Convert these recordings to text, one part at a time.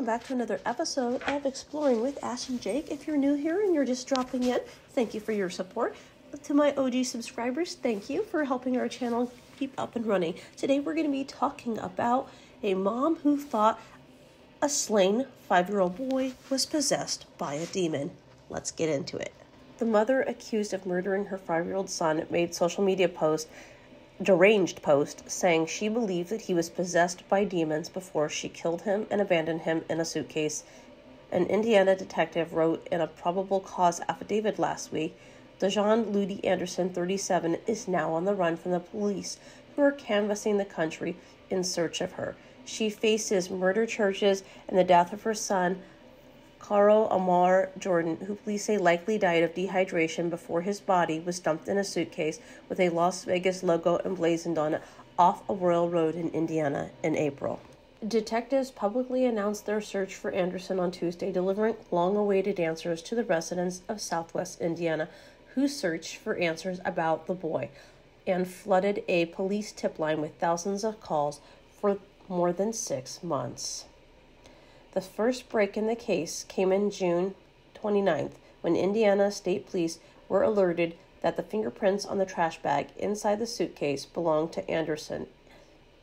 welcome back to another episode of Exploring with Ash and Jake. If you're new here and you're just dropping in, thank you for your support. To my OG subscribers, thank you for helping our channel keep up and running. Today we're going to be talking about a mom who thought a slain five year old boy was possessed by a demon. Let's get into it. The mother accused of murdering her five year old son made social media posts deranged post saying she believed that he was possessed by demons before she killed him and abandoned him in a suitcase. An Indiana detective wrote in a probable cause affidavit last week Dejaune Ludie Anderson, 37, is now on the run from the police who are canvassing the country in search of her. She faces murder charges and the death of her son, Cairo Ammar Jordan, who police say likely died of dehydration before his body was dumped in a suitcase with a Las Vegas logo emblazoned on it off a Royal Road in Indiana in April. Detectives publicly announced their search for Anderson on Tuesday, delivering long awaited answers to the residents of southwest Indiana who searched for answers about the boy and flooded a police tip line with thousands of calls for more than six months. The first break in the case came in June 29th when Indiana State Police were alerted that the fingerprints on the trash bag inside the suitcase belonged to Anderson.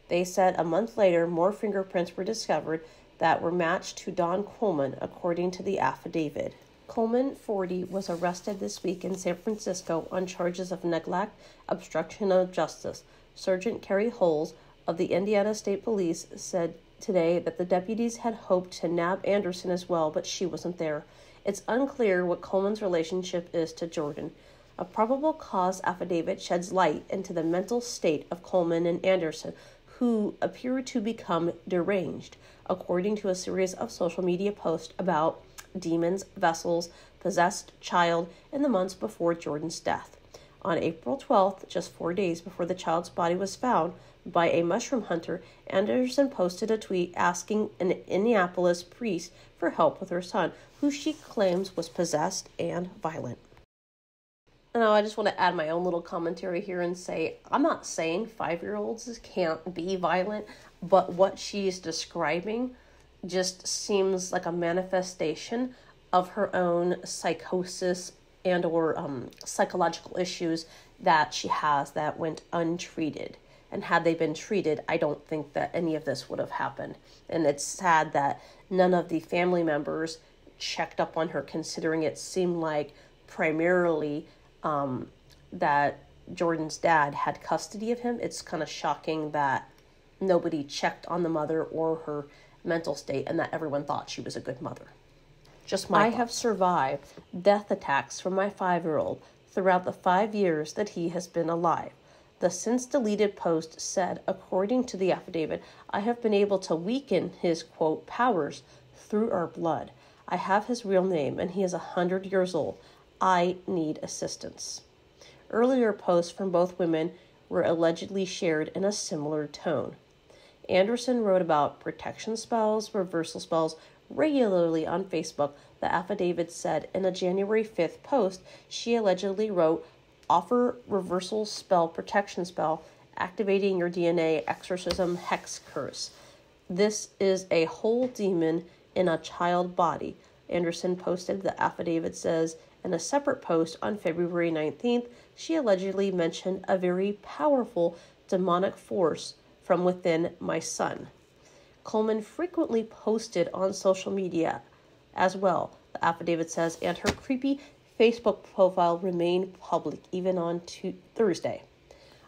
They said a month later more fingerprints were discovered that were matched to Dawn Coleman, according to the affidavit. Coleman, 40, was arrested this week in San Francisco on charges of neglect, obstruction of justice. Sergeant Carey Huls of the Indiana State Police said today that the deputies had hoped to nab Anderson as well, but she wasn't there. It's unclear what Coleman's relationship is to Jordan. A probable cause affidavit sheds light into the mental state of Coleman and Anderson, who appear to become deranged, according to a series of social media posts about demons, vessels, possessed child in the months before Jordan's death. On April 12th, just four days before the child's body was found, by a mushroom hunter, Anderson posted a tweet asking an Indianapolis priest for help with her son, who she claims was possessed and violent. Now, I just want to add my own little commentary here and say I'm not saying five year olds can't be violent, but what she is describing just seems like a manifestation of her own psychosis and or um, psychological issues that she has that went untreated and had they been treated, I don't think that any of this would have happened. And it's sad that none of the family members checked up on her, considering it seemed like primarily um, that Jordan's dad had custody of him. It's kind of shocking that nobody checked on the mother or her mental state and that everyone thought she was a good mother. Just my I have survived death attacks from my five year old throughout the five years that he has been alive. The since deleted post said, according to the affidavit, I have been able to weaken his quote powers through our blood. I have his real name and he is a hundred years old. I need assistance. Earlier posts from both women were allegedly shared in a similar tone. Anderson wrote about protection spells, reversal spells regularly on Facebook. The affidavit said in a January 5th post, she allegedly wrote, offer reversal spell protection spell activating your DNA exorcism hex curse. This is a whole demon in a child body. Anderson posted the affidavit says in a separate post on February 19th, she allegedly mentioned a very powerful demonic force from within my son. Coleman frequently posted on social media as well, the affidavit says, and her creepy Facebook profile remained public even on Thursday.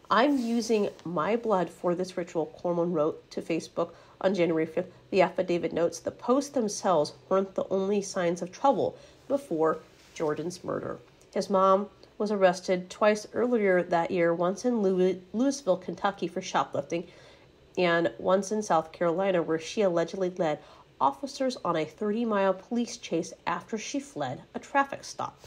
I'm using my blood for this ritual, Coleman wrote to Facebook on January 5th. The affidavit notes the posts themselves weren't the only signs of trouble before Jordan's murder. His mom was arrested twice earlier that year, once in Louisville, Kentucky for shoplifting, and once in South Carolina, where she allegedly led officers on a 30 mile police chase after she fled a traffic stop.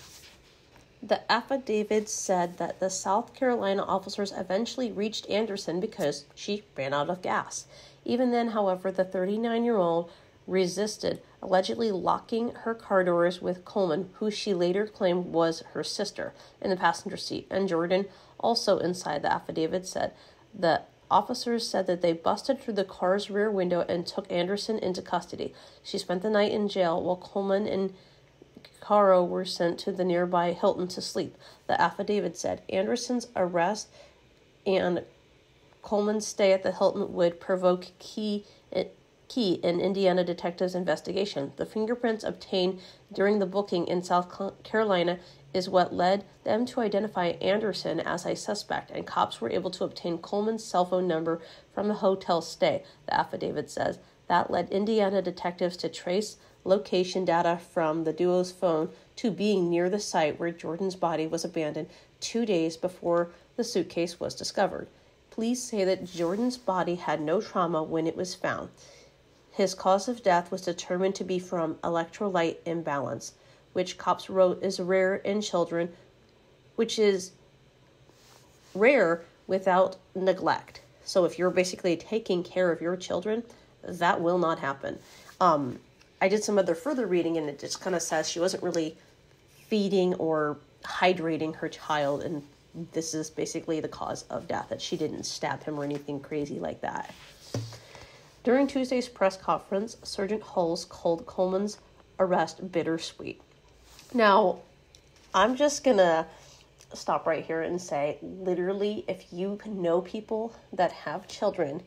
The affidavit said that the South Carolina officers eventually reached Anderson because she ran out of gas. Even then, however, the 39 year old resisted, allegedly locking her car doors with Coleman, who she later claimed was her sister, in the passenger seat. And Jordan, also inside the affidavit, said the Officers said that they busted through the car's rear window and took Anderson into custody. She spent the night in jail while Coleman and Cairo were sent to the nearby Hilton to sleep. The affidavit said Anderson's arrest and Coleman's stay at the Hilton would provoke key key in Indiana detectives' investigation. The fingerprints obtained during the booking in South Carolina is what led them to identify Anderson as a suspect, and cops were able to obtain Coleman's cell phone number from the hotel stay, the affidavit says. That led Indiana detectives to trace location data from the duo's phone to being near the site where Jordan's body was abandoned two days before the suitcase was discovered. Police say that Jordan's body had no trauma when it was found. His cause of death was determined to be from electrolyte imbalance, which cops wrote is rare in children, which is rare without neglect. So if you're basically taking care of your children, that will not happen. Um, I did some other further reading, and it just kind of says she wasn't really feeding or hydrating her child, and this is basically the cause of death that she didn't stab him or anything crazy like that. During Tuesday's press conference, Sergeant Huls called Coleman's arrest bittersweet. Now, I'm just gonna stop right here and say literally, if you know people that have children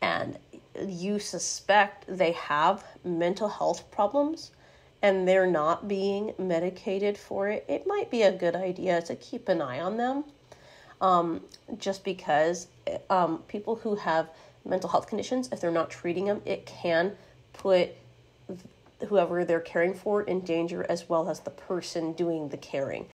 and you suspect they have mental health problems and they're not being medicated for it, it might be a good idea to keep an eye on them. Um, just because um, people who have mental health conditions, if they're not treating them, it can put whoever they're caring for in danger as well as the person doing the caring.